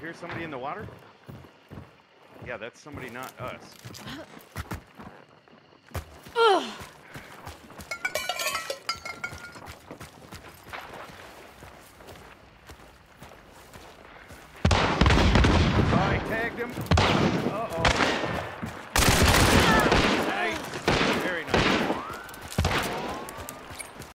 hear somebody in the water? Yeah, that's somebody, not us. I tagged him.